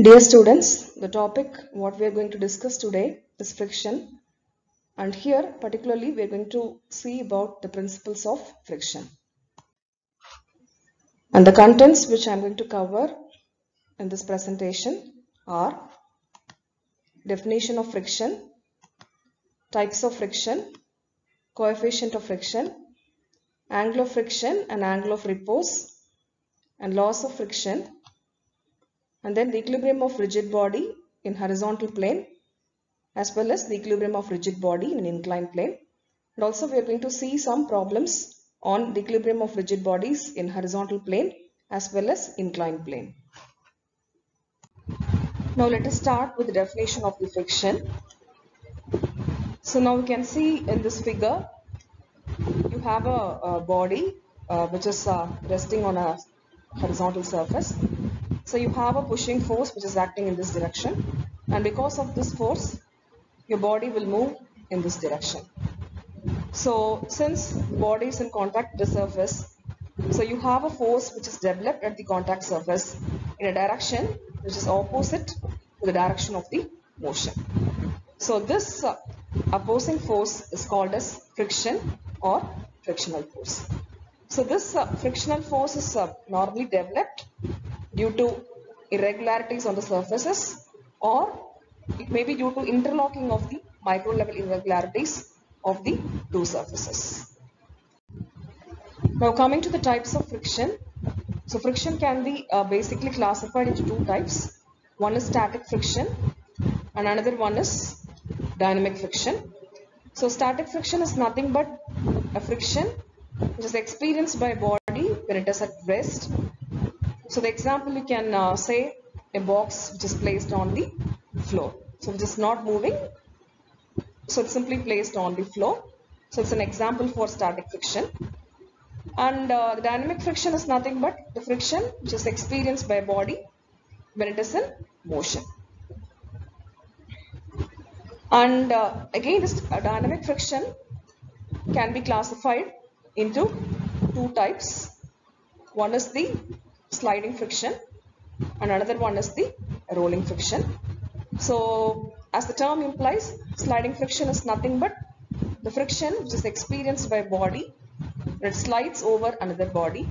Dear students, the topic what we are going to discuss today is friction and here particularly we are going to see about the principles of friction. And the contents which I am going to cover in this presentation are definition of friction, types of friction, coefficient of friction, angle of friction and angle of repose and laws of friction and then the equilibrium of rigid body in horizontal plane as well as the equilibrium of rigid body in inclined plane and also we are going to see some problems on the equilibrium of rigid bodies in horizontal plane as well as inclined plane. Now let us start with the definition of the friction. So now we can see in this figure you have a, a body uh, which is uh, resting on a horizontal surface so you have a pushing force which is acting in this direction and because of this force your body will move in this direction. So since body is in contact with the surface, so you have a force which is developed at the contact surface in a direction which is opposite to the direction of the motion. So this uh, opposing force is called as friction or frictional force. So this uh, frictional force is uh, normally developed due to irregularities on the surfaces or it may be due to interlocking of the micro level irregularities of the two surfaces. Now coming to the types of friction. So friction can be uh, basically classified into two types. One is static friction and another one is dynamic friction. So static friction is nothing but a friction which is experienced by body when it is at rest so the example you can uh, say a box which is placed on the floor. So which is not moving. So it's simply placed on the floor. So it's an example for static friction. And uh, the dynamic friction is nothing but the friction which is experienced by body when it is in motion. And uh, again this dynamic friction can be classified into two types. One is the sliding friction and another one is the rolling friction. So as the term implies sliding friction is nothing but the friction which is experienced by body that slides over another body.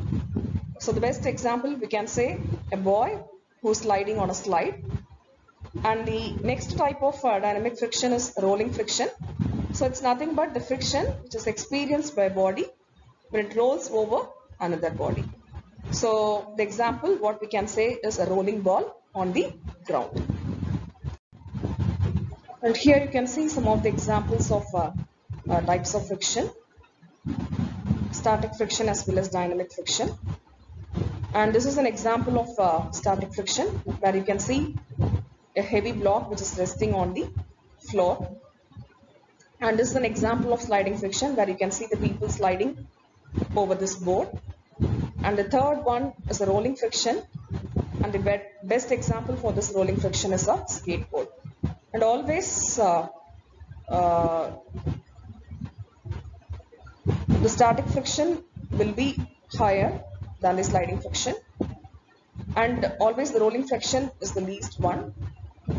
So the best example we can say a boy who is sliding on a slide and the next type of uh, dynamic friction is rolling friction. So it's nothing but the friction which is experienced by body when it rolls over another body. So the example what we can say is a rolling ball on the ground. And here you can see some of the examples of uh, uh, types of friction. Static friction as well as dynamic friction. And this is an example of uh, static friction where you can see a heavy block which is resting on the floor. And this is an example of sliding friction where you can see the people sliding over this board and the third one is a rolling friction. And the best example for this rolling friction is a skateboard. And always uh, uh, the static friction will be higher than the sliding friction. And always the rolling friction is the least one.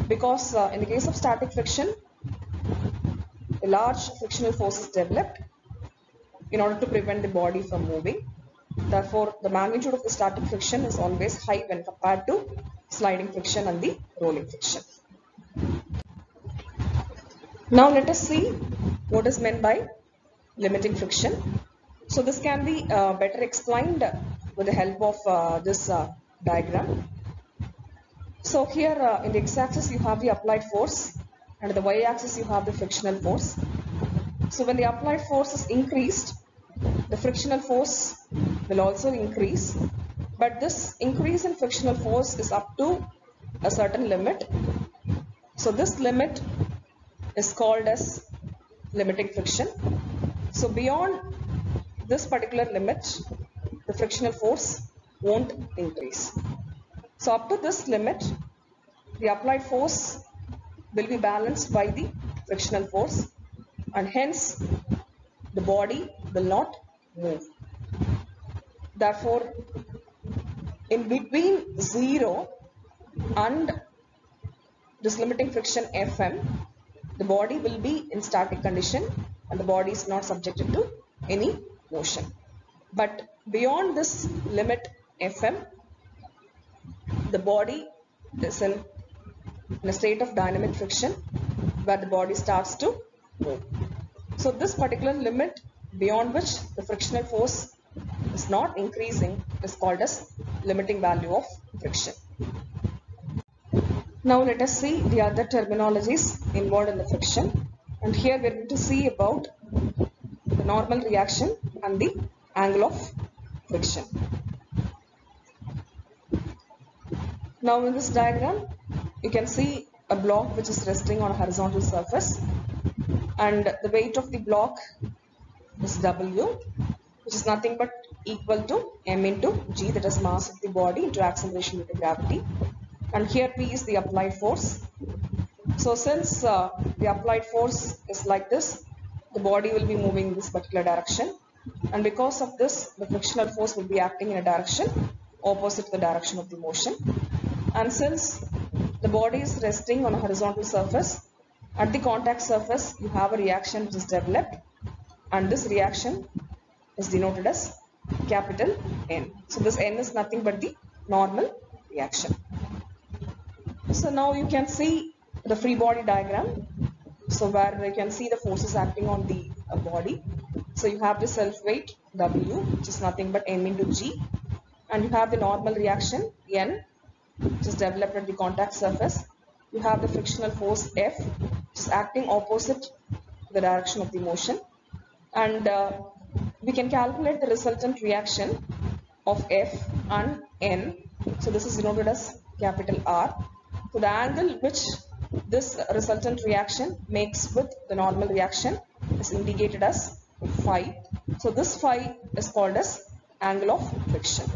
Because uh, in the case of static friction a large frictional force is developed in order to prevent the body from moving Therefore, the magnitude of the static friction is always high when compared to sliding friction and the rolling friction. Now let us see what is meant by limiting friction. So this can be uh, better explained with the help of uh, this uh, diagram. So here uh, in the x-axis you have the applied force and the y-axis you have the frictional force. So when the applied force is increased, the frictional force will also increase. But this increase in frictional force is up to a certain limit. So this limit is called as limiting friction. So beyond this particular limit the frictional force won't increase. So up to this limit the applied force will be balanced by the frictional force and hence the body will not move. Therefore, in between 0 and this limiting friction Fm, the body will be in static condition and the body is not subjected to any motion. But beyond this limit Fm, the body is in, in a state of dynamic friction where the body starts to move. So this particular limit beyond which the frictional force is not increasing is called as limiting value of friction. Now let us see the other terminologies involved in the friction and here we are going to see about the normal reaction and the angle of friction. Now in this diagram you can see a block which is resting on a horizontal surface and the weight of the block is W which is nothing but equal to m into g that is mass of the body into acceleration due to gravity. And here p is the applied force. So since uh, the applied force is like this the body will be moving in this particular direction. And because of this the frictional force will be acting in a direction opposite to the direction of the motion. And since the body is resting on a horizontal surface at the contact surface you have a reaction which is developed. And this reaction is denoted as capital N. So this N is nothing but the normal reaction. So now you can see the free body diagram. So where you can see the forces acting on the uh, body. So you have the self weight W which is nothing but M into G and you have the normal reaction N which is developed at the contact surface. You have the frictional force F which is acting opposite the direction of the motion and uh, we can calculate the resultant reaction of F and N. So this is denoted as capital R. So the angle which this resultant reaction makes with the normal reaction is indicated as phi. So this phi is called as angle of friction.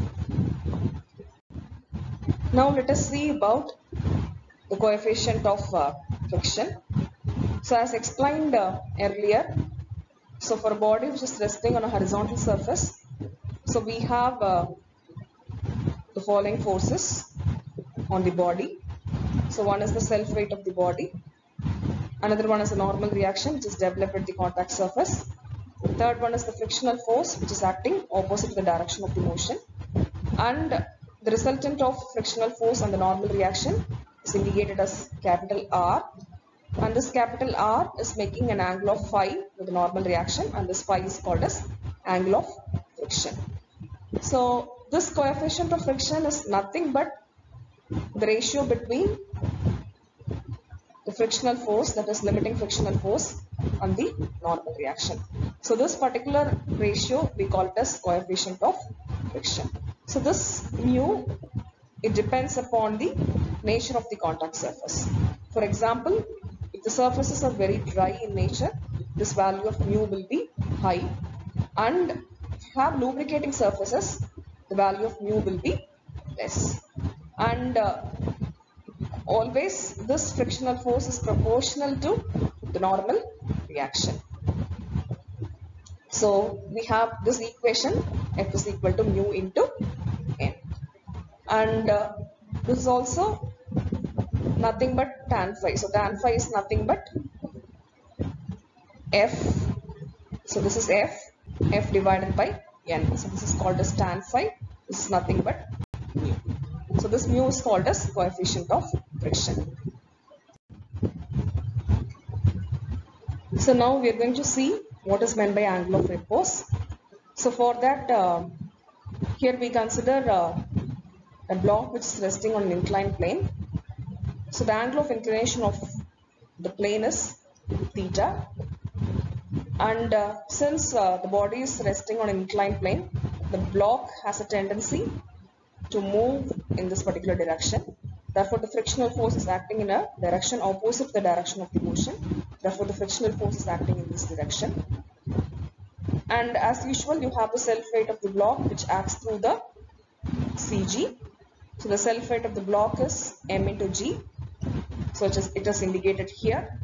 Now let us see about the coefficient of uh, friction. So as explained uh, earlier, so for a body which is resting on a horizontal surface, so we have uh, the following forces on the body. So one is the self weight of the body. Another one is a normal reaction which is developed at the contact surface. The third one is the frictional force which is acting opposite to the direction of the motion. And the resultant of frictional force on the normal reaction is indicated as capital R and this capital R is making an angle of phi with the normal reaction and this phi is called as angle of friction. So this coefficient of friction is nothing but the ratio between the frictional force that is limiting frictional force and the normal reaction. So this particular ratio we call it as coefficient of friction. So this mu it depends upon the nature of the contact surface. For example, the surfaces are very dry in nature, this value of mu will be high and if you have lubricating surfaces, the value of mu will be less. And uh, always this frictional force is proportional to the normal reaction. So we have this equation F is equal to mu into N. And uh, this is also nothing but tan phi. So tan phi is nothing but f. So this is f, f divided by n. So this is called as tan phi. This is nothing but mu. So this mu is called as coefficient of friction. So now we are going to see what is meant by angle of repose. So for that, uh, here we consider uh, a block which is resting on an inclined plane so the angle of inclination of the plane is theta and uh, since uh, the body is resting on an inclined plane, the block has a tendency to move in this particular direction. Therefore, the frictional force is acting in a direction opposite to the direction of the motion. Therefore, the frictional force is acting in this direction. And as usual, you have the self weight of the block which acts through the CG. So the self weight of the block is m into g it is, it is indicated here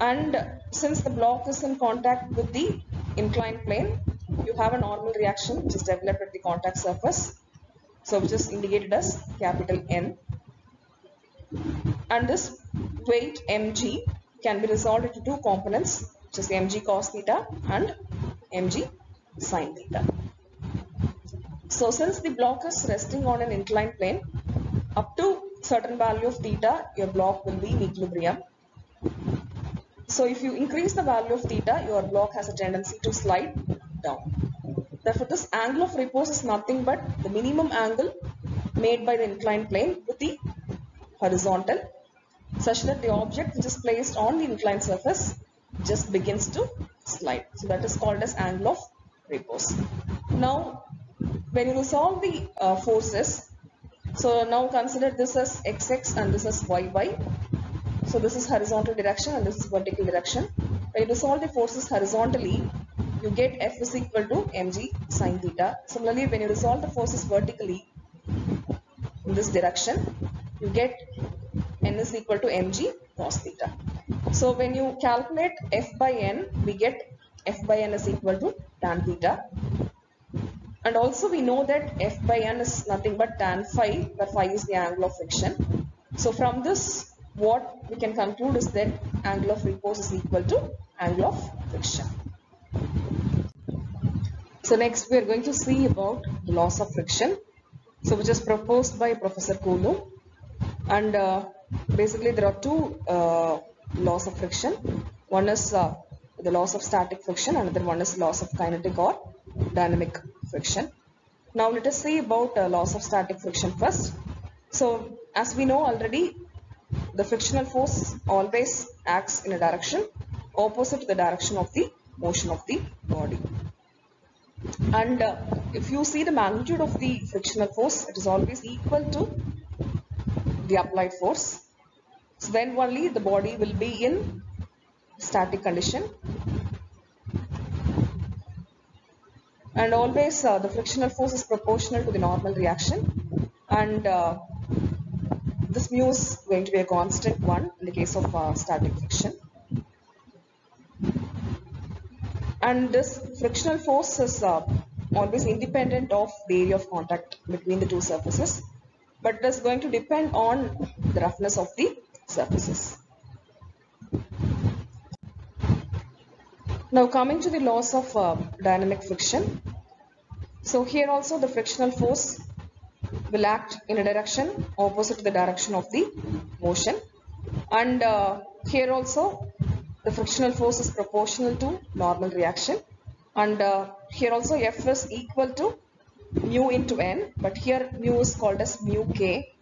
and since the block is in contact with the inclined plane you have a normal reaction which is developed at the contact surface so which is indicated as capital N and this weight mg can be resolved into two components which is mg cos theta and mg sin theta. So since the block is resting on an inclined plane up to certain value of theta your block will be in equilibrium. So if you increase the value of theta your block has a tendency to slide down. Therefore this angle of repose is nothing but the minimum angle made by the inclined plane with the horizontal such that the object which is placed on the inclined surface just begins to slide. So that is called as angle of repose. Now when you resolve the uh, forces, so now consider this as xx and this as yy. So this is horizontal direction and this is vertical direction. When you resolve the forces horizontally, you get F is equal to mg sine theta. Similarly, when you resolve the forces vertically in this direction, you get n is equal to mg cos theta. So when you calculate f by n, we get f by n is equal to tan theta. And also we know that f by n is nothing but tan phi, where phi is the angle of friction. So from this, what we can conclude is that angle of repose is equal to angle of friction. So next we are going to see about the laws of friction. So which is proposed by Professor Coulomb. And uh, basically there are two uh, laws of friction. One is uh, the laws of static friction, another one is laws of kinetic or dynamic friction. Now let us see about uh, laws of static friction first. So as we know already, the frictional force always acts in a direction opposite to the direction of the motion of the body. And uh, if you see the magnitude of the frictional force, it is always equal to the applied force. So then only the body will be in static condition. And always uh, the frictional force is proportional to the normal reaction. And uh, this mu is going to be a constant one in the case of uh, static friction. And this frictional force is always independent of the area of contact between the two surfaces but it is going to depend on the roughness of the surfaces. Now coming to the laws of uh, dynamic friction. So here also the frictional force will act in a direction opposite to the direction of the motion. And uh, here also the frictional force is proportional to normal reaction. And uh, here also F is equal to mu into n but here mu is called as mu k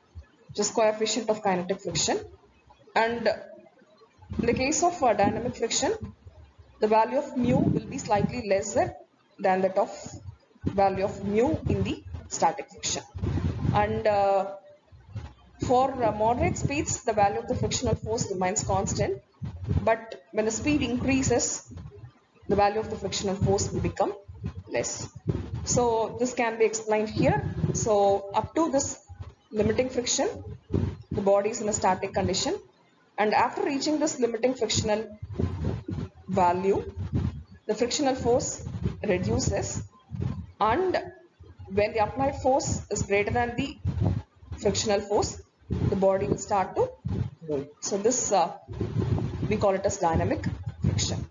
which is coefficient of kinetic friction. And in the case of uh, dynamic friction the value of mu will be slightly lesser than that of value of mu in the static friction and uh, for uh, moderate speeds the value of the frictional force remains constant but when the speed increases the value of the frictional force will become less. So this can be explained here. So up to this limiting friction the body is in a static condition and after reaching this limiting frictional value the frictional force reduces and when the applied force is greater than the frictional force the body will start to move. So this uh, we call it as dynamic friction.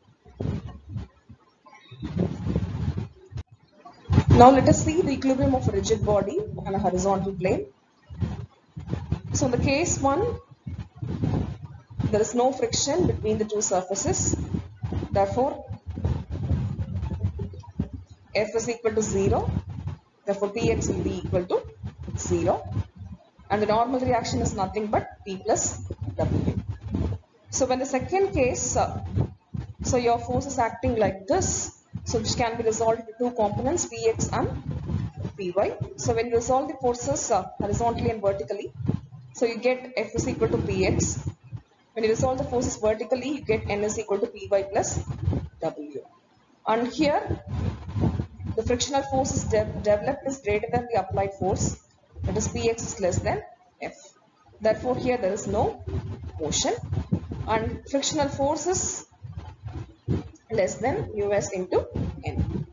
Now let us see the equilibrium of a rigid body on a horizontal plane. So in the case 1 there is no friction between the two surfaces therefore f is equal to 0 therefore px will be equal to 0 and the normal reaction is nothing but p plus w. So when the second case uh, so your force is acting like this so which can be resolved into two components px and py so when you resolve the forces uh, horizontally and vertically so you get f is equal to px when you resolve the forces vertically you get n is equal to py plus w and here the frictional force is de developed is greater than the applied force that is px is less than f therefore here there is no motion and frictional force is less than us into n.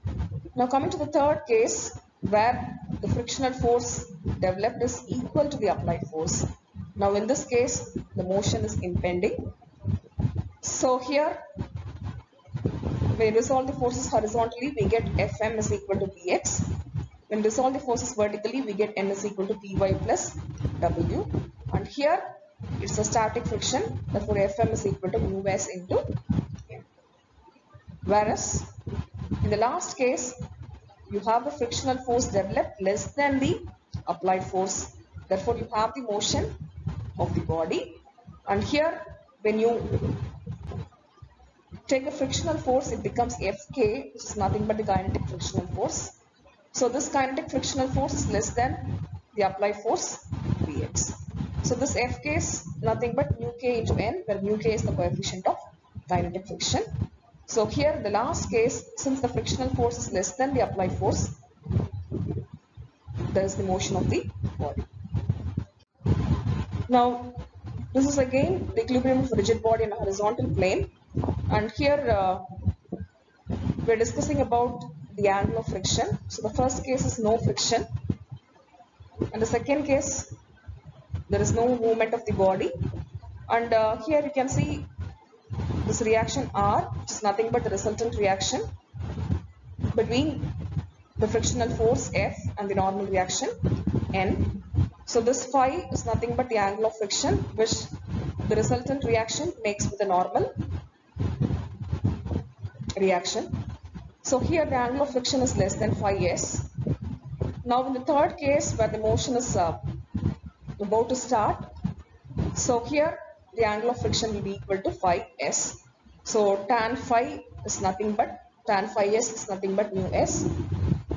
Now coming to the third case where the frictional force developed is equal to the applied force. Now in this case, the motion is impending. So here, when we resolve the forces horizontally, we get Fm is equal to Px. When we resolve the forces vertically, we get N is equal to Py plus W. And here, it's a static friction, therefore Fm is equal to mu s into m. Whereas, in the last case, you have the frictional force developed less than the applied force. Therefore, you have the motion of the body. And here, when you take a frictional force, it becomes Fk, which is nothing but the kinetic frictional force. So this kinetic frictional force is less than the applied force Px. So this Fk is nothing but mu k into n, where mu k is the coefficient of kinetic friction. So here the last case, since the frictional force is less than the applied force, there is the motion of the body. Now, this is again the equilibrium of rigid body in a horizontal plane. And here uh, we're discussing about the angle of friction. So the first case is no friction. And the second case, there is no movement of the body. And uh, here you can see this reaction R, which is nothing but the resultant reaction between the frictional force F and the normal reaction N. So this phi is nothing but the angle of friction which the resultant reaction makes with the normal reaction. So here the angle of friction is less than phi s. Now in the third case where the motion is uh, about to start, so here the angle of friction will be equal to phi s. So tan phi is nothing but tan phi s is nothing but mu s.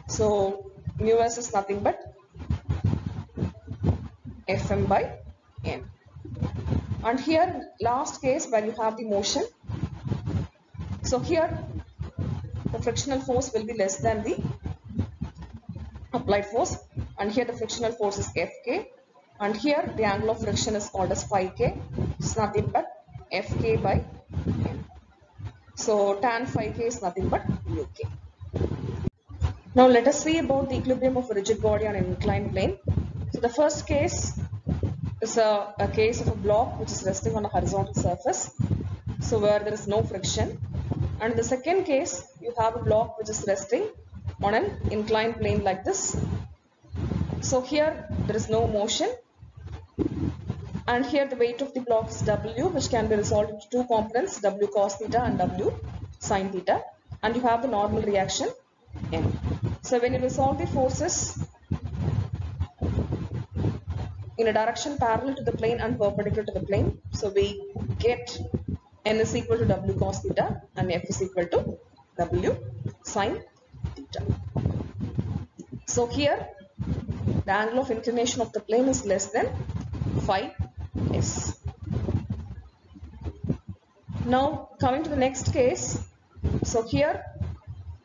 So mu s is nothing but fm by n. And here last case where you have the motion. So here the frictional force will be less than the applied force and here the frictional force is Fk and here the angle of friction is called as phi k. It's nothing but Fk by n. So tan phi k is nothing but mu k. Now let us see about the equilibrium of a rigid body on an inclined plane. The first case is a, a case of a block which is resting on a horizontal surface. So where there is no friction. And the second case, you have a block which is resting on an inclined plane like this. So here there is no motion. And here the weight of the block is W which can be resolved into two components W cos theta and W sin theta. And you have the normal reaction M. So when you resolve the forces in a direction parallel to the plane and perpendicular to the plane. So we get n is equal to w cos theta and f is equal to w sin theta. So here the angle of inclination of the plane is less than phi s. Now coming to the next case. So here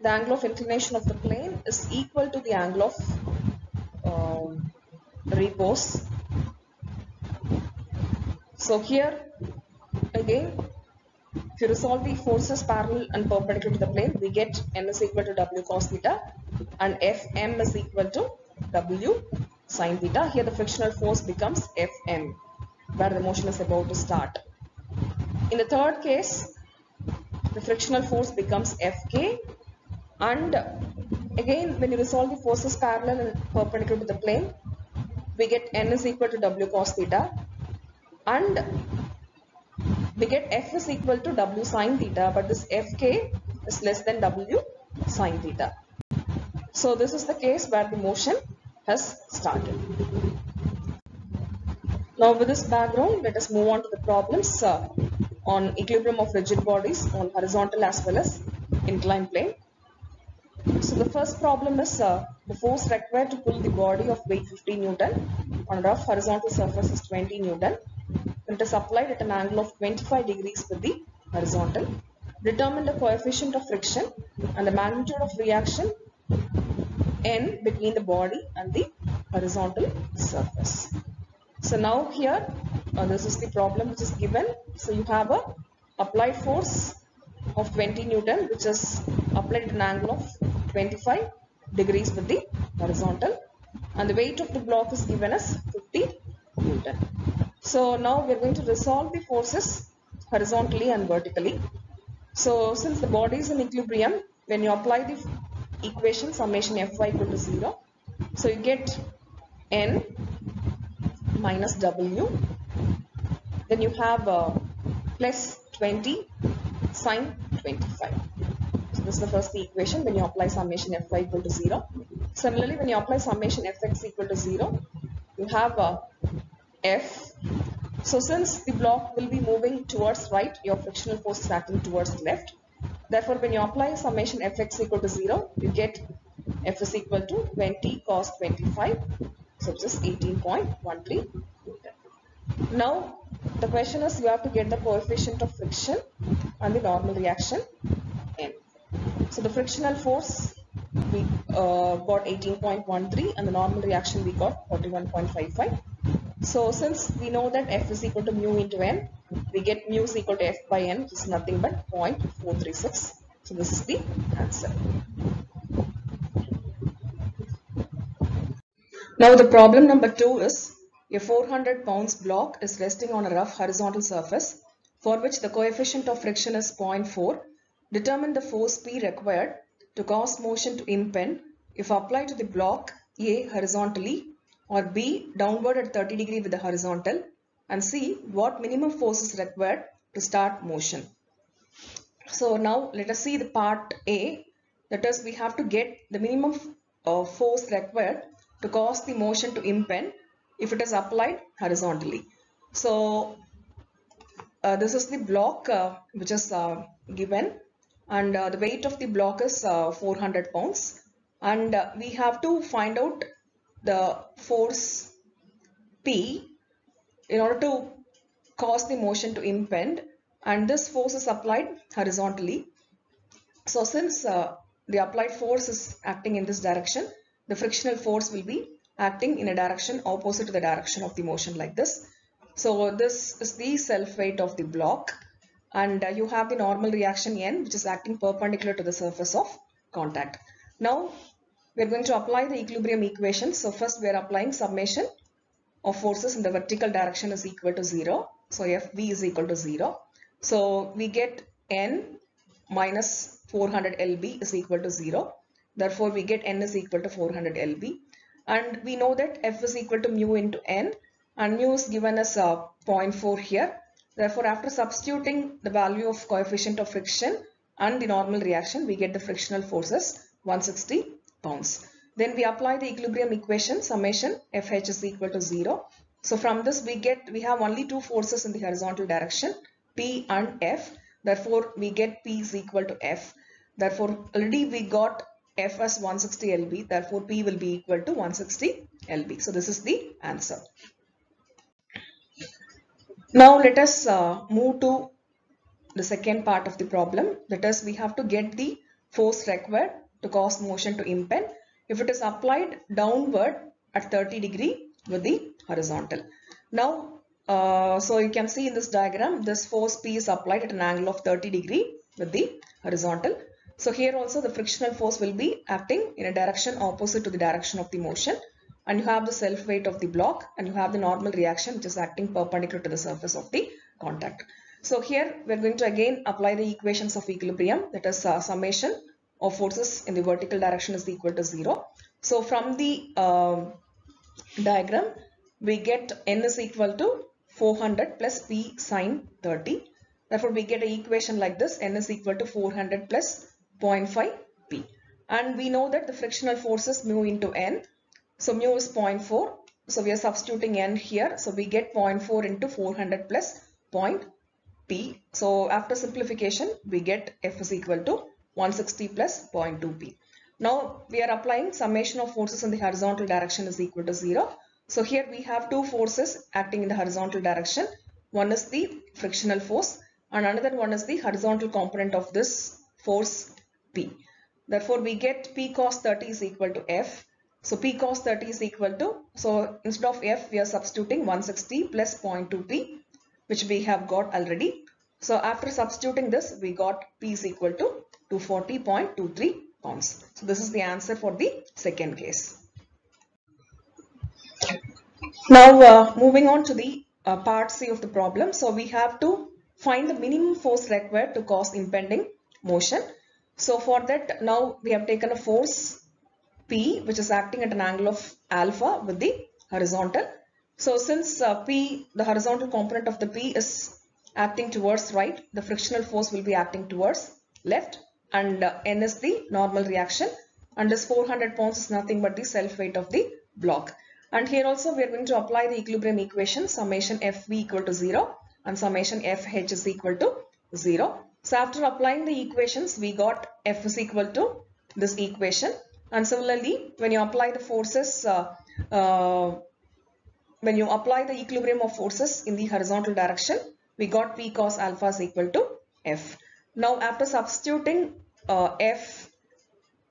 the angle of inclination of the plane is equal to the angle of um, repose so here again if you resolve the forces parallel and perpendicular to the plane we get n is equal to w cos theta and fm is equal to w sin theta. Here the frictional force becomes fm where the motion is about to start. In the third case the frictional force becomes fk and again when you resolve the forces parallel and perpendicular to the plane we get n is equal to w cos theta and we get f is equal to w sine theta but this fk is less than w sine theta. So this is the case where the motion has started. Now with this background let us move on to the problems uh, on equilibrium of rigid bodies on horizontal as well as inclined plane. So the first problem is uh, the force required to pull the body of weight 50 Newton on a rough horizontal surface is 20 Newton. It is applied at an angle of 25 degrees with the horizontal. Determine the coefficient of friction and the magnitude of reaction N between the body and the horizontal surface. So now here, uh, this is the problem which is given. So you have a applied force of 20 Newton which is applied at an angle of 25 degrees with the horizontal and the weight of the block is given as 50 Newton. So now we are going to resolve the forces horizontally and vertically. So since the body is in equilibrium, when you apply the equation summation Fy equal to 0, so you get N minus W, then you have uh, plus 20 sine 25. So this is the first equation when you apply summation Fy equal to 0. Similarly, when you apply summation Fx equal to 0, you have uh, F so since the block will be moving towards right, your frictional force is acting towards left. Therefore, when you apply summation fx equal to 0, you get f is equal to 20 cos 25. So this is 18.13 Now, the question is you have to get the coefficient of friction and the normal reaction n. So the frictional force we uh, got 18.13 and the normal reaction we got 41.55. So since we know that f is equal to mu into n, we get mu is equal to f by n, which is nothing but 0.436. So this is the answer. Now the problem number 2 is a 400 pounds block is resting on a rough horizontal surface for which the coefficient of friction is 0.4. Determine the force P required to cause motion to impend if applied to the block A horizontally or B downward at 30 degree with the horizontal and see what minimum force is required to start motion. So now let us see the part A that is we have to get the minimum uh, force required to cause the motion to impend if it is applied horizontally. So uh, this is the block uh, which is uh, given and uh, the weight of the block is uh, 400 pounds and we have to find out the force P in order to cause the motion to impend and this force is applied horizontally. So since uh, the applied force is acting in this direction, the frictional force will be acting in a direction opposite to the direction of the motion like this. So this is the self weight of the block and uh, you have the normal reaction N which is acting perpendicular to the surface of contact. Now we are going to apply the equilibrium equation. So first we are applying summation of forces in the vertical direction is equal to 0. So FV is equal to 0. So we get N minus 400 lb is equal to 0. Therefore we get N is equal to 400 lb. And we know that F is equal to mu into N and mu is given as uh, 0.4 here. Therefore after substituting the value of coefficient of friction and the normal reaction we get the frictional forces 160 pounds. Then we apply the equilibrium equation summation Fh is equal to 0. So from this we get we have only two forces in the horizontal direction P and F. Therefore we get P is equal to F. Therefore already we got F as 160 lb. Therefore P will be equal to 160 lb. So this is the answer. Now let us uh, move to the second part of the problem. That is we have to get the force required to cause motion to impend if it is applied downward at 30 degree with the horizontal. Now, uh, so you can see in this diagram, this force P is applied at an angle of 30 degree with the horizontal. So here also the frictional force will be acting in a direction opposite to the direction of the motion and you have the self weight of the block and you have the normal reaction which is acting perpendicular to the surface of the contact. So here we are going to again apply the equations of equilibrium that is uh, summation of forces in the vertical direction is equal to 0. So from the uh, diagram, we get n is equal to 400 plus p sine 30. Therefore, we get an equation like this, n is equal to 400 plus 0.5 p. And we know that the frictional force is mu into n. So mu is 0.4. So we are substituting n here. So we get 0.4 into 400 plus 0. p. So after simplification, we get f is equal to 160 plus 0.2p. Now we are applying summation of forces in the horizontal direction is equal to 0. So here we have two forces acting in the horizontal direction. One is the frictional force and another one is the horizontal component of this force P. Therefore we get P cos 30 is equal to F. So P cos 30 is equal to, so instead of F we are substituting 160 plus 0.2P which we have got already. So after substituting this we got P is equal to 240.23 pounds. So this is the answer for the second case. Now uh, moving on to the uh, part C of the problem. So we have to find the minimum force required to cause impending motion. So for that now we have taken a force P which is acting at an angle of alpha with the horizontal. So since uh, P, the horizontal component of the P is acting towards right, the frictional force will be acting towards left and uh, N is the normal reaction and this 400 pounds is nothing but the self weight of the block. And here also we are going to apply the equilibrium equation summation FV equal to 0 and summation FH is equal to 0. So after applying the equations we got F is equal to this equation and similarly when you apply the forces uh, uh, when you apply the equilibrium of forces in the horizontal direction we got P cos alpha is equal to F. Now after substituting uh, F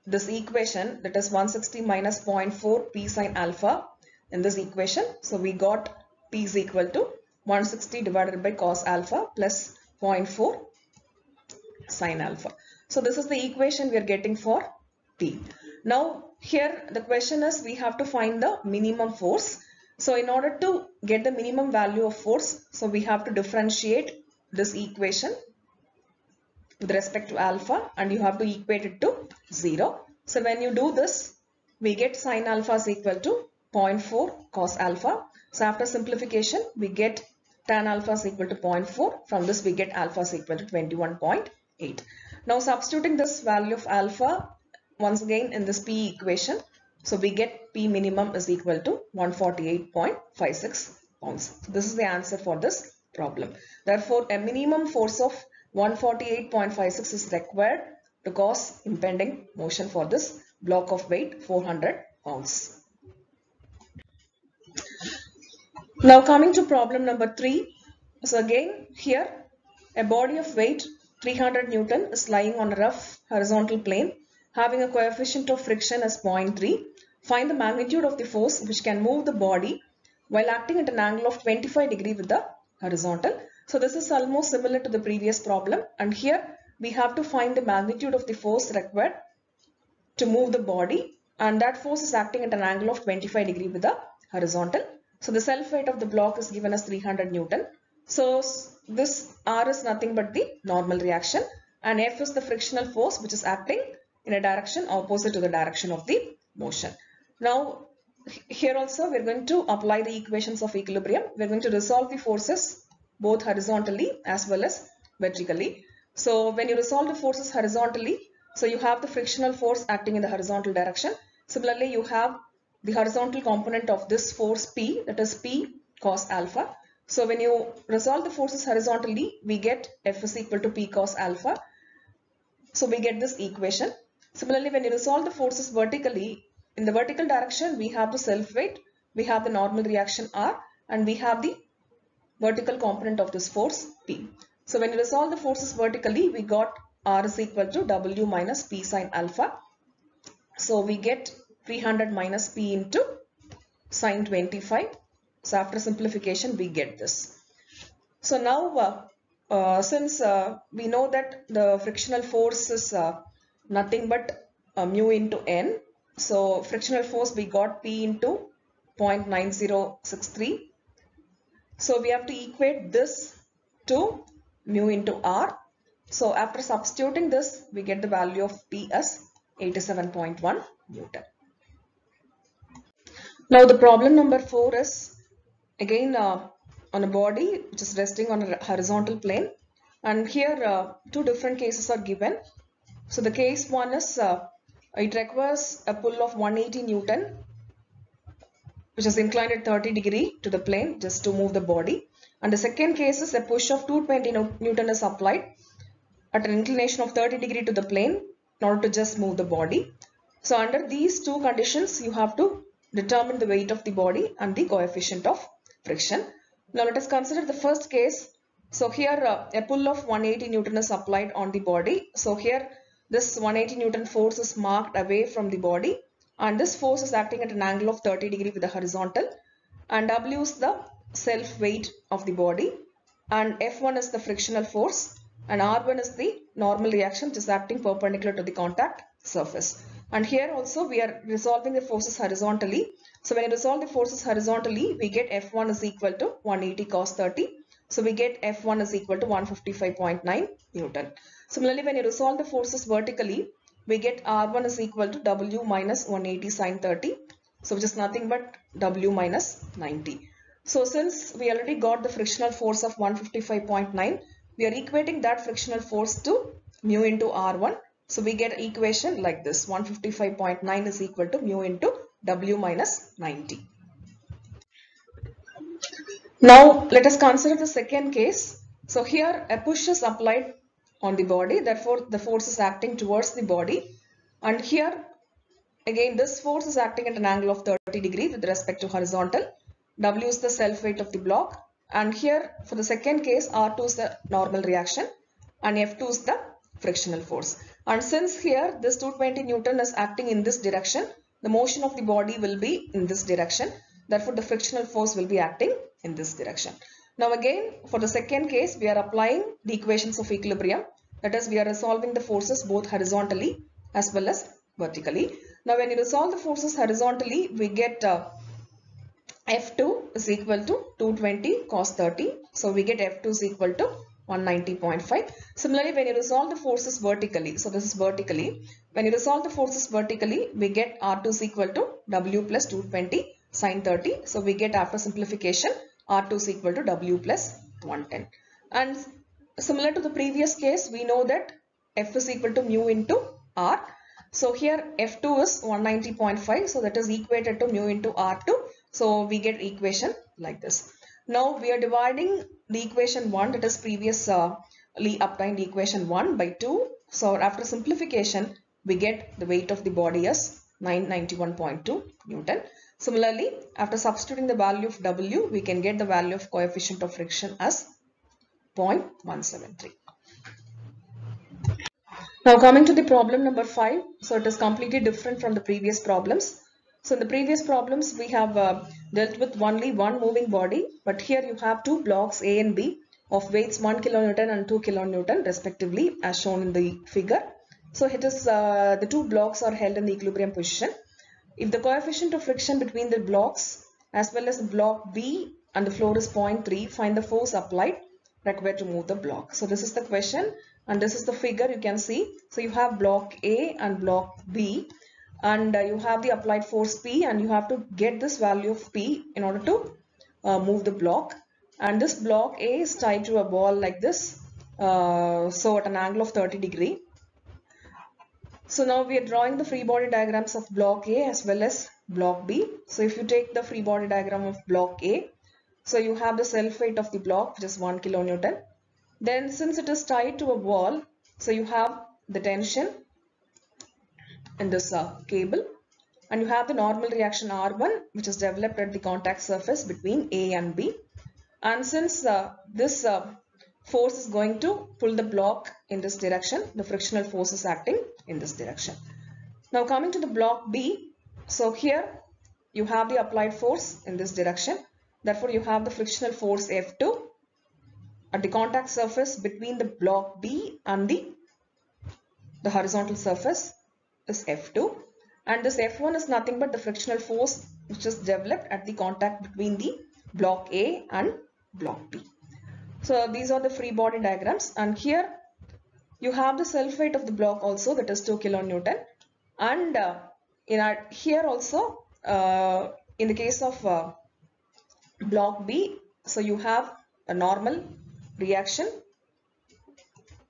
this equation that is 160 minus 0.4 P sin alpha in this equation. So we got P is equal to 160 divided by cos alpha plus 0.4 sin alpha. So this is the equation we are getting for P. Now here the question is we have to find the minimum force. So in order to get the minimum value of force, so we have to differentiate this equation with respect to alpha and you have to equate it to 0. So when you do this, we get sine alpha is equal to 0.4 cos alpha. So after simplification, we get tan alpha is equal to 0.4. From this, we get alpha is equal to 21.8. Now substituting this value of alpha once again in this P equation. So we get P minimum is equal to 148.56 pounds. So this is the answer for this problem. Therefore, a minimum force of 148.56 is required to cause impending motion for this block of weight 400 pounds. Now coming to problem number 3. So again here a body of weight 300 Newton is lying on a rough horizontal plane having a coefficient of friction as 0.3. Find the magnitude of the force which can move the body while acting at an angle of 25 degree with the horizontal. So this is almost similar to the previous problem and here we have to find the magnitude of the force required to move the body and that force is acting at an angle of 25 degree with the horizontal. So the self weight of the block is given as 300 Newton. So this R is nothing but the normal reaction and F is the frictional force which is acting in a direction opposite to the direction of the motion. Now here also we are going to apply the equations of equilibrium. We are going to resolve the forces both horizontally as well as vertically. So when you resolve the forces horizontally, so you have the frictional force acting in the horizontal direction. Similarly, you have the horizontal component of this force P, that is P cos alpha. So when you resolve the forces horizontally, we get F is equal to P cos alpha. So we get this equation. Similarly, when you resolve the forces vertically, in the vertical direction, we have the self weight, we have the normal reaction R, and we have the vertical component of this force P. So when you resolve the forces vertically, we got R is equal to W minus P sine alpha. So we get 300 minus P into sine 25. So after simplification, we get this. So now, uh, uh, since uh, we know that the frictional force is uh, nothing but uh, mu into N. So frictional force, we got P into 0.9063. So we have to equate this to mu into R. So after substituting this, we get the value of P as 87.1 Newton. Now the problem number 4 is again uh, on a body which is resting on a horizontal plane and here uh, two different cases are given. So the case one is uh, it requires a pull of 180 Newton which is inclined at 30 degree to the plane just to move the body and the second case is a push of 220 Newton is applied at an inclination of 30 degree to the plane in order to just move the body. So under these two conditions, you have to determine the weight of the body and the coefficient of friction. Now let us consider the first case. So here uh, a pull of 180 Newton is applied on the body. So here this 180 Newton force is marked away from the body and this force is acting at an angle of 30 degree with the horizontal and W is the self weight of the body and F1 is the frictional force and R1 is the normal reaction which is acting perpendicular to the contact surface. And here also we are resolving the forces horizontally. So when you resolve the forces horizontally, we get F1 is equal to 180 cos 30. So we get F1 is equal to 155.9 Newton. Similarly, when you resolve the forces vertically, we get R1 is equal to W minus 180 sine 30. So which is nothing but W minus 90. So since we already got the frictional force of 155.9, we are equating that frictional force to mu into R1. So we get equation like this 155.9 is equal to mu into W minus 90. Now let us consider the second case. So here a push is applied on the body therefore the force is acting towards the body and here again this force is acting at an angle of 30 degree with respect to horizontal. W is the self weight of the block and here for the second case R2 is the normal reaction and F2 is the frictional force. And since here this 220 Newton is acting in this direction, the motion of the body will be in this direction. Therefore, the frictional force will be acting in this direction. Now again, for the second case, we are applying the equations of equilibrium. That is, we are resolving the forces both horizontally as well as vertically. Now when you resolve the forces horizontally, we get uh, F2 is equal to 220 cos 30. So we get F2 is equal to 190.5. Similarly, when you resolve the forces vertically, so this is vertically, when you resolve the forces vertically, we get R2 is equal to W plus 220 sine 30. So we get after simplification, R2 is equal to W plus 110. And similar to the previous case, we know that F is equal to mu into R. So here F2 is 190.5. So that is equated to mu into R2. So we get equation like this. Now we are dividing the equation 1 that is previously uh, obtained equation 1 by 2. So after simplification we get the weight of the body as 991.2 Newton. Similarly after substituting the value of W we can get the value of coefficient of friction as 0.173. Now coming to the problem number 5. So it is completely different from the previous problems. So in the previous problems we have uh, dealt with only one moving body but here you have two blocks A and B of weights 1 kilonewton and 2 kilonewton respectively as shown in the figure. So it is uh, the two blocks are held in the equilibrium position. If the coefficient of friction between the blocks as well as block B and the floor is 0.3 find the force applied required to move the block. So this is the question and this is the figure you can see. So you have block A and block B and uh, you have the applied force P and you have to get this value of P in order to uh, move the block and this block A is tied to a ball like this uh, so at an angle of 30 degree. So now we are drawing the free body diagrams of block A as well as block B. So if you take the free body diagram of block A, so you have the self weight of the block which is 1 kilonewton. Then since it is tied to a wall, so you have the tension in this uh, cable and you have the normal reaction R1 which is developed at the contact surface between A and B and since uh, this uh, force is going to pull the block in this direction the frictional force is acting in this direction. Now coming to the block B so here you have the applied force in this direction therefore you have the frictional force F2 at the contact surface between the block B and the the horizontal surface is F2 and this F1 is nothing but the frictional force which is developed at the contact between the block A and block B. So these are the free body diagrams. And here you have the self weight of the block also that is 2 kilonewton. And uh, in our, here also uh, in the case of uh, block B so you have a normal reaction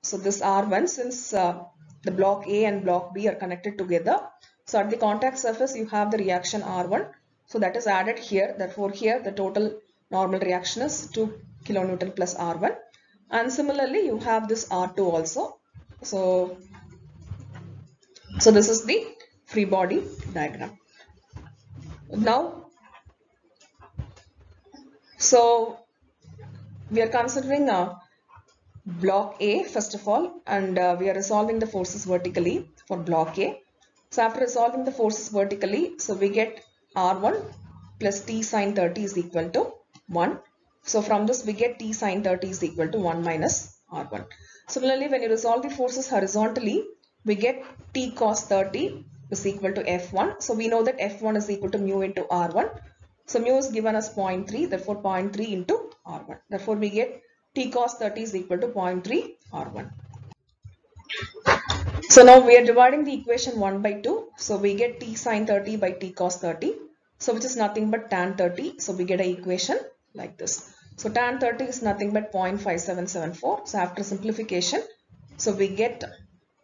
so this R1 since uh, the block A and block B are connected together. So at the contact surface you have the reaction R1. So that is added here. Therefore here the total normal reaction is 2 kilonewton plus R1. And similarly you have this R2 also. So, so this is the free body diagram. Now, so we are considering a block A first of all and uh, we are resolving the forces vertically for block A. So after resolving the forces vertically, so we get R1 plus T sine 30 is equal to 1. So from this we get T sine 30 is equal to 1 minus R1. Similarly, when you resolve the forces horizontally, we get T cos 30 is equal to F1. So we know that F1 is equal to mu into R1. So mu is given as 0.3, therefore 0.3 into R1. Therefore we get T cos 30 is equal to 0.3 R1. So now we are dividing the equation 1 by 2. So we get T sine 30 by T cos 30. So which is nothing but tan 30. So we get an equation like this. So tan 30 is nothing but 0.5774. So after simplification, so we get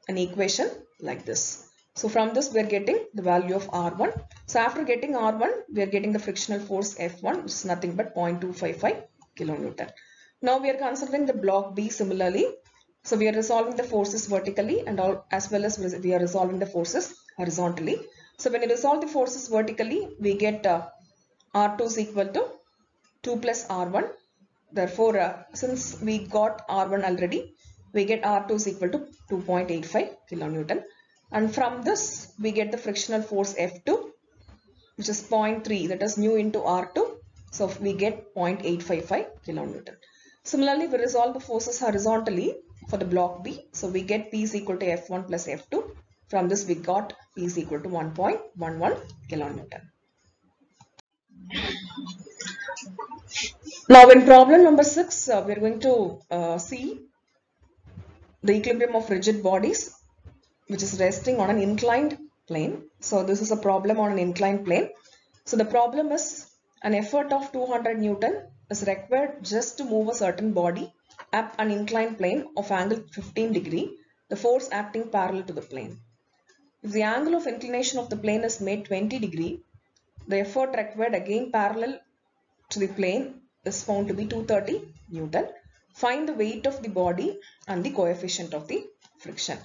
an equation like this. So from this we are getting the value of R1. So after getting R1, we are getting the frictional force F1 which is nothing but 0.255 kilonewton. Now we are considering the block B similarly. So we are resolving the forces vertically and all, as well as we are resolving the forces horizontally. So when you resolve the forces vertically, we get uh, R2 is equal to 2 plus R1. Therefore, uh, since we got R1 already, we get R2 is equal to 2.85 kilonewton. And from this, we get the frictional force F2, which is 0.3, that is mu into R2. So we get 0.855 kilonewton. Similarly, we resolve the forces horizontally for the block B. So we get P is equal to F1 plus F2. From this, we got P is equal to 1.11 kilonewton. Now in problem number 6, uh, we are going to uh, see the equilibrium of rigid bodies which is resting on an inclined plane. So this is a problem on an inclined plane. So the problem is an effort of 200 Newton is required just to move a certain body up an inclined plane of angle 15 degree, the force acting parallel to the plane. If the angle of inclination of the plane is made 20 degree, the effort required again parallel to the plane is found to be 230 Newton. Find the weight of the body and the coefficient of the friction.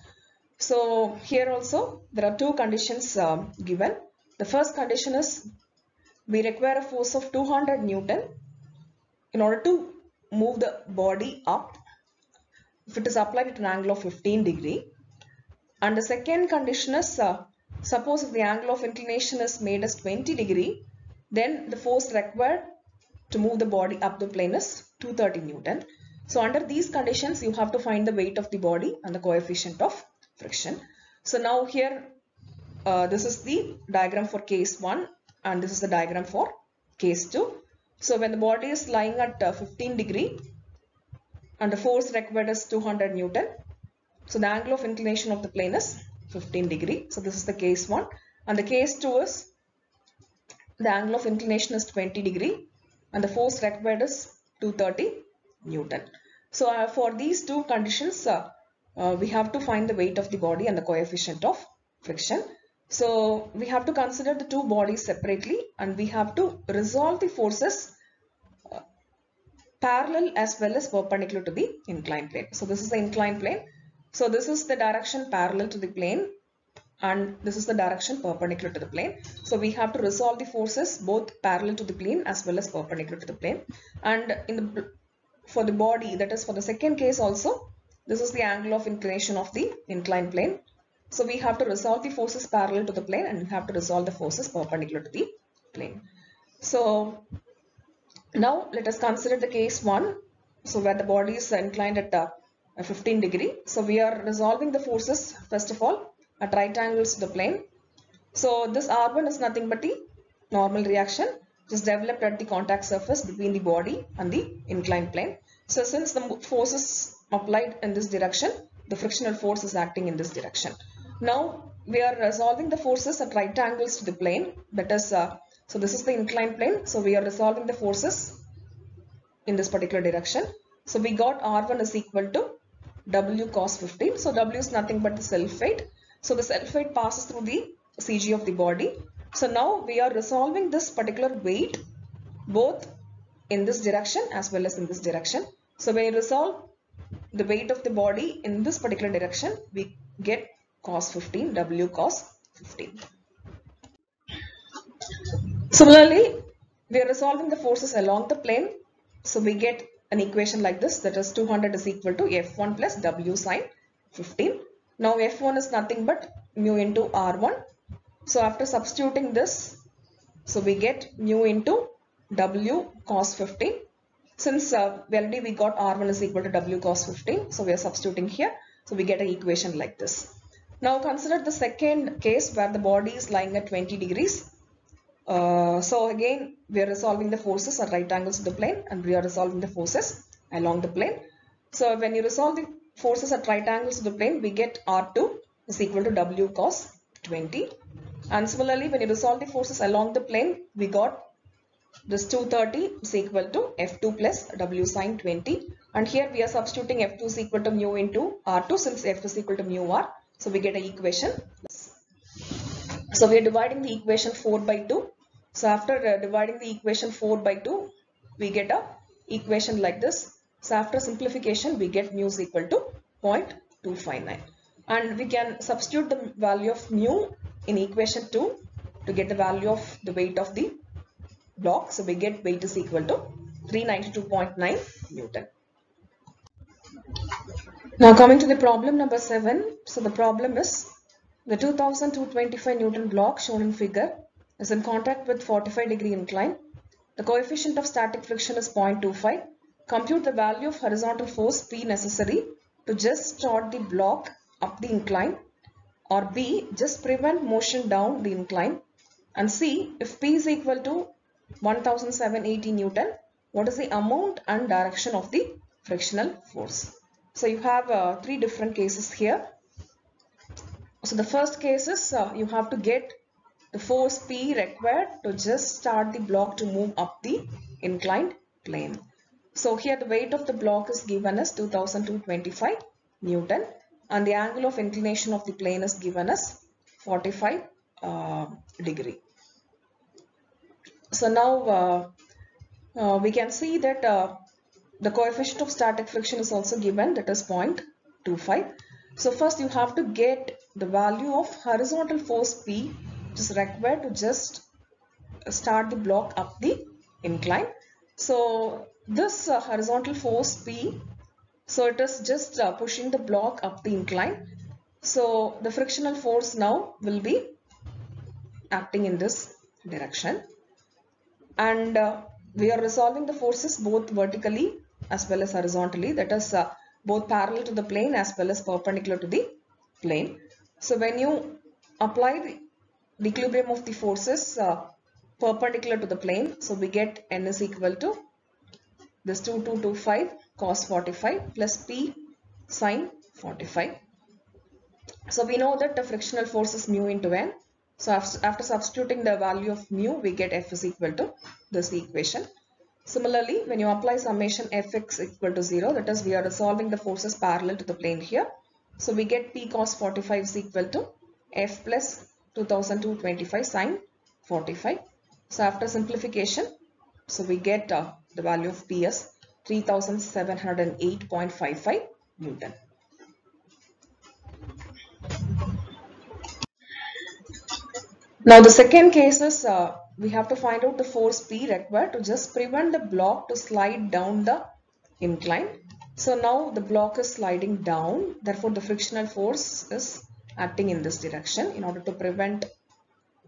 So here also there are two conditions uh, given. The first condition is we require a force of 200 Newton in order to move the body up if it is applied at an angle of 15 degree. And the second condition is uh, suppose if the angle of inclination is made as 20 degree then the force required to move the body up the plane is 230 Newton. So under these conditions you have to find the weight of the body and the coefficient of friction. So now here uh, this is the diagram for case 1 and this is the diagram for case 2. So when the body is lying at uh, 15 degree and the force required is 200 Newton. So the angle of inclination of the plane is 15 degree. So this is the case 1 and the case 2 is the angle of inclination is 20 degree and the force required is 230 Newton. So uh, for these two conditions uh, uh, we have to find the weight of the body and the coefficient of friction. So we have to consider the two bodies separately and we have to resolve the forces uh, parallel as well as perpendicular to the inclined plane. So this is the inclined plane. So this is the direction parallel to the plane and this is the direction perpendicular to the plane. So we have to resolve the forces both parallel to the plane as well as perpendicular to the plane. And in the for the body that is for the second case also this is the angle of inclination of the inclined plane. So we have to resolve the forces parallel to the plane and we have to resolve the forces perpendicular to the plane. So now let us consider the case 1. So where the body is inclined at uh, 15 degree. So we are resolving the forces first of all at right angles to the plane. So this R1 is nothing but the normal reaction which is developed at the contact surface between the body and the inclined plane. So since the forces applied in this direction, the frictional force is acting in this direction. Now we are resolving the forces at right angles to the plane. That is, uh, so this is the inclined plane. So we are resolving the forces in this particular direction. So we got R1 is equal to W cos 15. So W is nothing but the self weight. So the self weight passes through the CG of the body. So now we are resolving this particular weight both in this direction as well as in this direction. So when you resolve the weight of the body in this particular direction, we get cos 15, W cos 15. Similarly, we are resolving the forces along the plane. So we get an equation like this that is 200 is equal to F1 plus W sine 15. Now F1 is nothing but mu into R1. So after substituting this, so we get mu into W cos 15 since uh, already we got R1 is equal to W cos 15, so we are substituting here. So we get an equation like this. Now consider the second case where the body is lying at 20 degrees. Uh, so again, we are resolving the forces at right angles to the plane and we are resolving the forces along the plane. So when you resolve the forces at right angles to the plane, we get R2 is equal to W cos 20. And similarly, when you resolve the forces along the plane, we got this 230 is equal to F2 plus W sine 20. And here we are substituting F2 is equal to mu into R2 since F is equal to mu R. So we get an equation. So we are dividing the equation 4 by 2. So after uh, dividing the equation 4 by 2, we get a equation like this. So after simplification, we get mu is equal to 0.259. And we can substitute the value of mu in equation 2 to get the value of the weight of the block. So we get weight is equal to 392.9 Newton. Now coming to the problem number 7. So the problem is the 2225 Newton block shown in figure is in contact with 45 degree incline. The coefficient of static friction is 0.25. Compute the value of horizontal force P necessary to just start the block up the incline or B just prevent motion down the incline and C if P is equal to 1780 Newton what is the amount and direction of the frictional force. So you have uh, three different cases here. So the first case is uh, you have to get the force P required to just start the block to move up the inclined plane. So here the weight of the block is given as 2225 Newton and the angle of inclination of the plane is given as 45 uh, degree. So now uh, uh, we can see that uh, the coefficient of static friction is also given that is 0.25. So first you have to get the value of horizontal force P which is required to just start the block up the incline. So this uh, horizontal force P so it is just uh, pushing the block up the incline. So the frictional force now will be acting in this direction. And uh, we are resolving the forces both vertically as well as horizontally. That is uh, both parallel to the plane as well as perpendicular to the plane. So when you apply the, equilibrium of the forces uh, perpendicular to the plane, so we get n is equal to this 2225 cos 45 plus P sine 45. So we know that the frictional force is mu into n. So after substituting the value of mu, we get F is equal to this equation. Similarly, when you apply summation Fx equal to 0, that is we are resolving the forces parallel to the plane here. So we get P cos 45 is equal to F plus 2225 sine 45. So after simplification, so we get uh, the value of P as 3708.55 Newton. Now the second case is uh, we have to find out the force P required to just prevent the block to slide down the incline. So now the block is sliding down therefore the frictional force is acting in this direction in order to prevent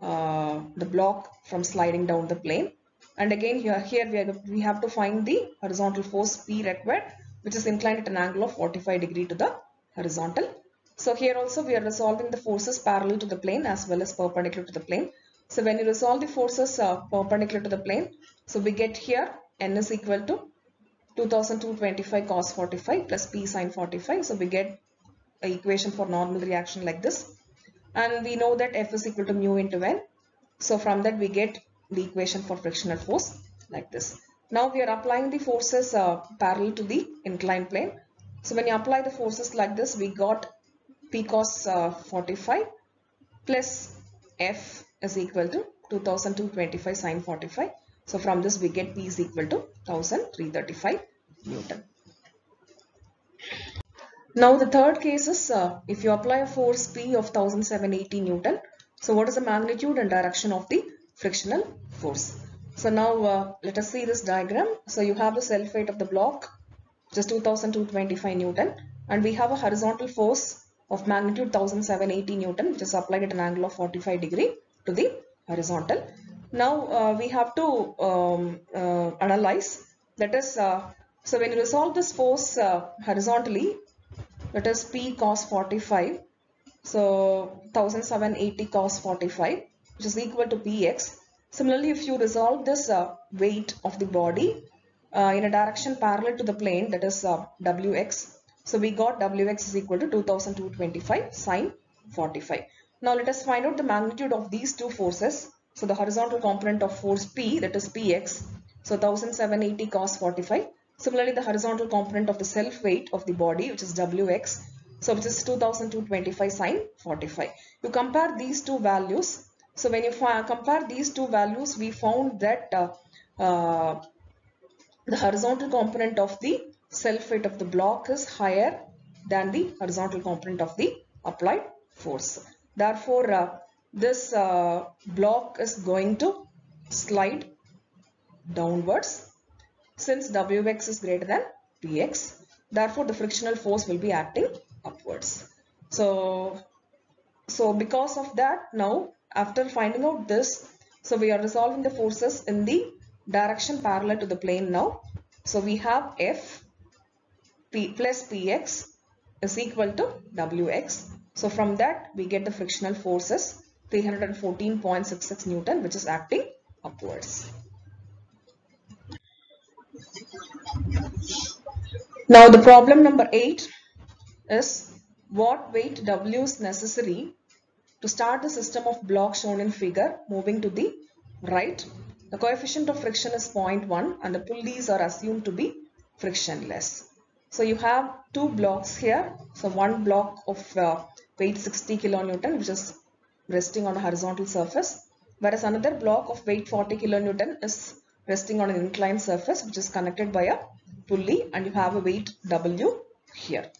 uh, the block from sliding down the plane. And again here, here we, are, we have to find the horizontal force P required which is inclined at an angle of 45 degree to the horizontal. So here also we are resolving the forces parallel to the plane as well as perpendicular to the plane. So when you resolve the forces uh, perpendicular to the plane, so we get here n is equal to 2225 cos 45 plus p sine 45. So we get a equation for normal reaction like this. And we know that F is equal to mu into n. So from that we get the equation for frictional force like this. Now we are applying the forces uh, parallel to the inclined plane. So when you apply the forces like this, we got P cos uh, 45 plus F is equal to 2225 sine 45. So from this we get P is equal to 1335 Newton. Now the third case is uh, if you apply a force P of 1780 Newton. So what is the magnitude and direction of the frictional force? So now uh, let us see this diagram. So you have the self weight of the block just 2225 Newton and we have a horizontal force of magnitude 1780 Newton which is applied at an angle of 45 degree to the horizontal. Now uh, we have to um, uh, analyze that is uh, so when you resolve this force uh, horizontally that is P cos 45 So 1780 cos 45 which is equal to px. Similarly, if you resolve this uh, weight of the body uh, in a direction parallel to the plane that is wx. So we got wx is equal to 2225 sine 45. Now let us find out the magnitude of these two forces. So the horizontal component of force P that is Px. So 1780 cos 45. Similarly the horizontal component of the self weight of the body which is Wx. So which is 2225 sine 45. You compare these two values. So when you compare these two values we found that uh, uh, the horizontal component of the self weight of the block is higher than the horizontal component of the applied force. Therefore, uh, this uh, block is going to slide downwards since Wx is greater than Px. Therefore, the frictional force will be acting upwards. So, so because of that, now after finding out this, so we are resolving the forces in the direction parallel to the plane now. So we have F P plus Px is equal to Wx so from that we get the frictional forces 314.66 Newton which is acting upwards. Now the problem number 8 is what weight W is necessary to start the system of blocks shown in figure moving to the right. The coefficient of friction is 0.1 and the pulleys are assumed to be frictionless. So you have two blocks here. So one block of uh, weight 60 kilonewton which is resting on a horizontal surface whereas another block of weight 40 kilonewton is resting on an inclined surface which is connected by a pulley and you have a weight W here.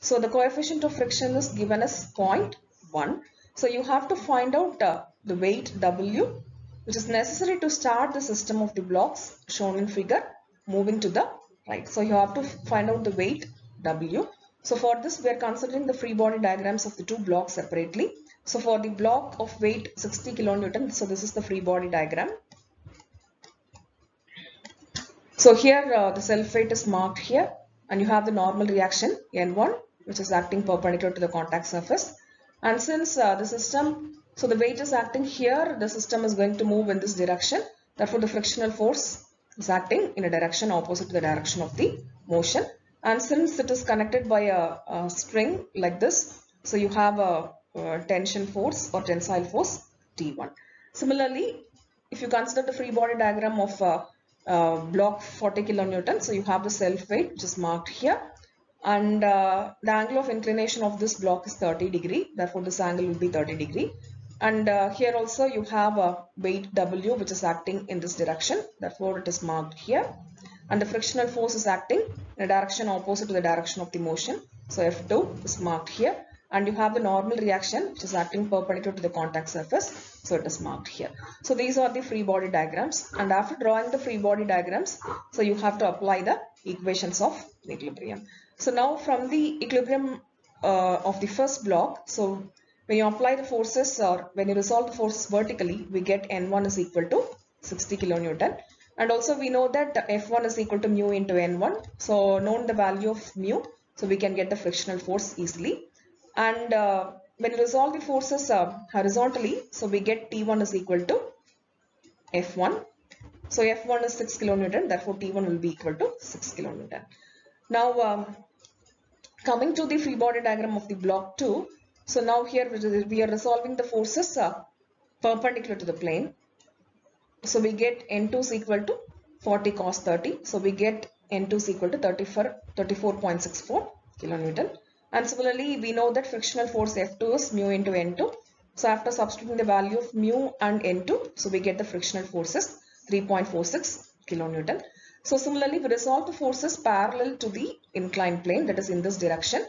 So the coefficient of friction is given as 0.1. So you have to find out uh, the weight W which is necessary to start the system of the blocks shown in figure moving to the right. So you have to find out the weight W so for this we are considering the free body diagrams of the two blocks separately. So for the block of weight 60 kilonewton, so this is the free body diagram. So here uh, the self weight is marked here and you have the normal reaction N1 which is acting perpendicular to the contact surface. And since uh, the system, so the weight is acting here, the system is going to move in this direction. Therefore the frictional force is acting in a direction opposite to the direction of the motion. And since it is connected by a, a string like this so you have a, a, tension force or tensile force T1. Similarly if you consider the free body diagram of a, a block 40 kilonewton so you have the self weight which is marked here. And uh, the angle of inclination of this block is 30 degree therefore this angle will be 30 degree and uh, here also you have a weight W which is acting in this direction therefore it is marked here and the frictional force is acting in a direction opposite to the direction of the motion. So F2 is marked here and you have the normal reaction which is acting perpendicular to the contact surface. So it is marked here. So these are the free body diagrams and after drawing the free body diagrams, so you have to apply the equations of equilibrium. So now from the equilibrium uh, of the first block, so when you apply the forces or when you resolve the forces vertically, we get N1 is equal to 60 kilonewton and also we know that F1 is equal to mu into N1. So known the value of mu. So we can get the frictional force easily. And uh, when you resolve the forces uh, horizontally, so we get T1 is equal to F1. So F1 is 6 kilonewton, therefore T1 will be equal to 6 kilonewton. Now um, coming to the free body diagram of the block 2. So now here we are resolving the forces uh, perpendicular to the plane. So we get N2 is equal to 40 cos 30. So we get N2 is equal to 34.64 kilonewton. And similarly, we know that frictional force F2 is mu into N2. So after substituting the value of mu and N2, so we get the frictional forces 3.46 kilonewton. So similarly, we resolve the forces parallel to the inclined plane that is in this direction.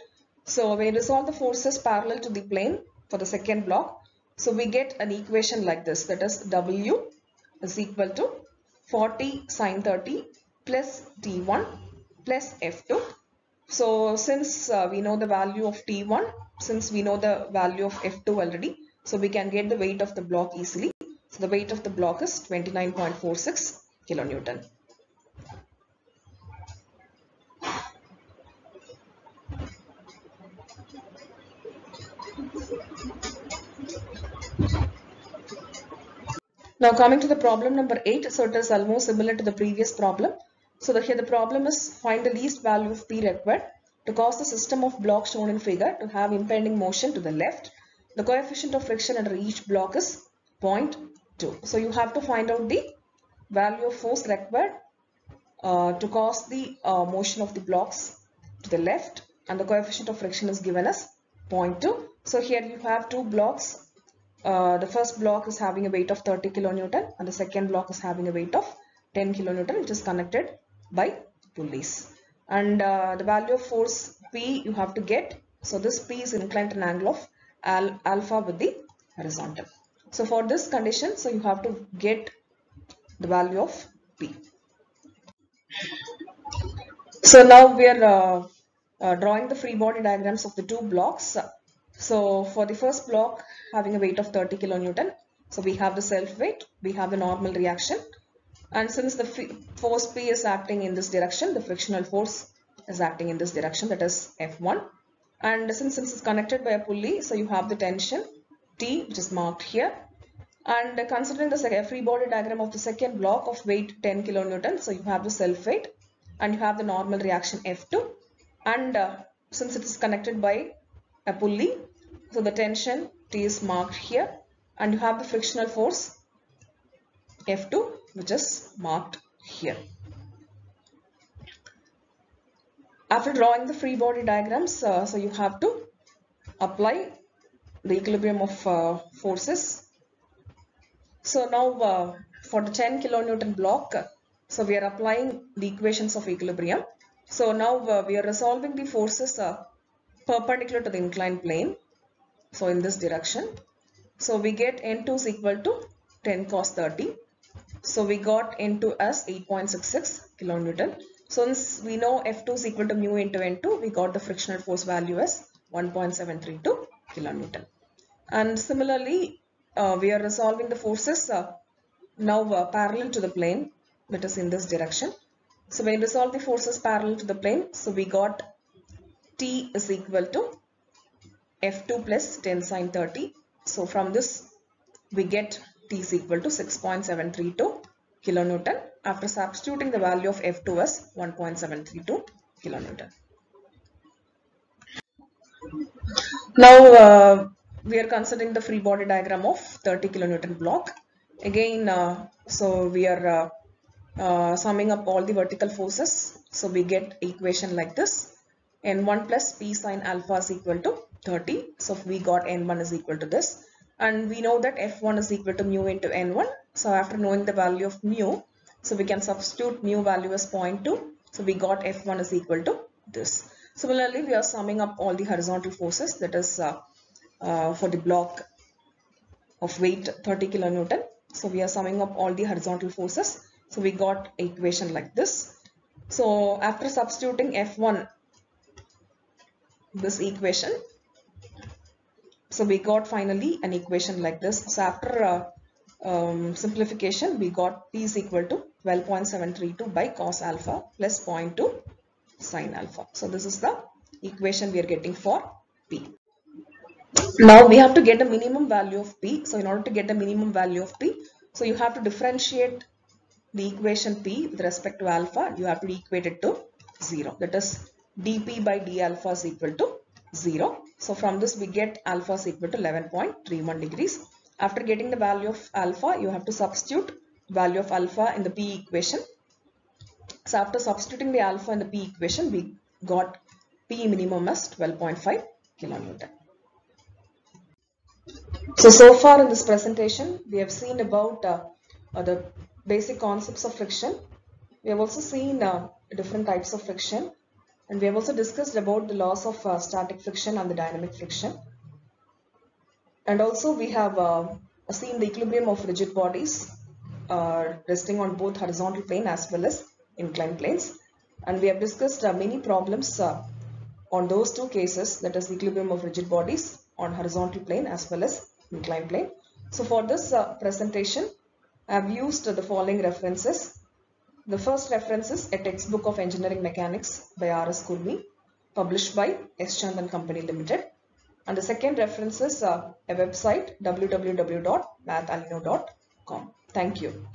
So we resolve the forces parallel to the plane for the second block, so we get an equation like this that is W is equal to 40 sine 30 plus T1 plus F2. So since uh, we know the value of T1, since we know the value of F2 already, so we can get the weight of the block easily. So the weight of the block is 29.46 kilonewton. Now coming to the problem number 8, so it is almost similar to the previous problem. So the, here the problem is find the least value of P required to cause the system of blocks shown in figure to have impending motion to the left. The coefficient of friction under each block is 0.2. So you have to find out the value of force required uh, to cause the uh, motion of the blocks to the left and the coefficient of friction is given as 0.2. So here you have two blocks uh, the first block is having a weight of 30 kilonewton and the second block is having a weight of 10 kilonewton which is connected by pulleys. And uh, the value of force P you have to get. So this P is inclined at an angle of al alpha with the horizontal. So for this condition, so you have to get the value of P. So now we are uh, uh, drawing the free body diagrams of the two blocks. So for the first block having a weight of 30 kilonewton, so we have the self weight, we have the normal reaction. And since the force P is acting in this direction, the frictional force is acting in this direction that is F1 and since this is connected by a pulley, so you have the tension T which is marked here. And considering the free body diagram of the second block of weight 10 kilonewton, so you have the self weight and you have the normal reaction F2 and uh, since it is connected by a pulley. So the tension T is marked here and you have the frictional force F2 which is marked here. After drawing the free body diagrams, uh, so you have to apply the equilibrium of uh, forces. So now uh, for the 10 kilonewton block, so we are applying the equations of equilibrium. So now uh, we are resolving the forces uh, perpendicular to the inclined plane. So in this direction. So we get N2 is equal to 10 cos 30. So we got N2 as 8.66 kilonewton. Since we know F2 is equal to mu into N2, we got the frictional force value as 1.732 kilonewton. And similarly, uh, we are resolving the forces uh, now uh, parallel to the plane that is in this direction. So when we resolve the forces parallel to the plane, so we got T is equal to F2 plus 10 sine 30. So from this we get T is equal to 6.732 kilonewton after substituting the value of F2 as 1.732 kilonewton. Now uh, we are considering the free body diagram of 30 kilonewton block. Again, uh, so we are uh, uh summing up all the vertical forces. So we get equation like this n1 plus p sine alpha is equal to 30. So we got n1 is equal to this and we know that f1 is equal to mu into n1. So after knowing the value of mu, so we can substitute mu value as 0.2. So we got f1 is equal to this. Similarly, we are summing up all the horizontal forces that is uh, uh, for the block of weight 30 kilonewton. So we are summing up all the horizontal forces. So we got equation like this. So after substituting f1 this equation. So we got finally an equation like this. So after uh, um, simplification, we got P is equal to 12.732 by cos alpha plus 0.2 sine alpha. So this is the equation we are getting for P. Now we have to get a minimum value of P. So in order to get a minimum value of P, so you have to differentiate the equation P with respect to alpha. You have to equate it to 0. That is dp by d alpha is equal to 0. So from this we get alpha is equal to 11.31 degrees. After getting the value of alpha, you have to substitute value of alpha in the P equation. So after substituting the alpha in the P equation, we got P minimum as 12.5 kilonewton. So, so far in this presentation, we have seen about uh, uh, the basic concepts of friction. We have also seen uh, different types of friction and we have also discussed about the laws of uh, static friction and the dynamic friction. And also we have uh, seen the equilibrium of rigid bodies uh, resting on both horizontal plane as well as inclined planes. And we have discussed uh, many problems uh, on those two cases that is equilibrium of rigid bodies on horizontal plane as well as inclined plane. So for this uh, presentation, I have used the following references the first reference is a textbook of engineering mechanics by R.S. Khurmi, published by S. Chand and Company Limited. And the second reference is uh, a website www.mathalino.com. Thank you.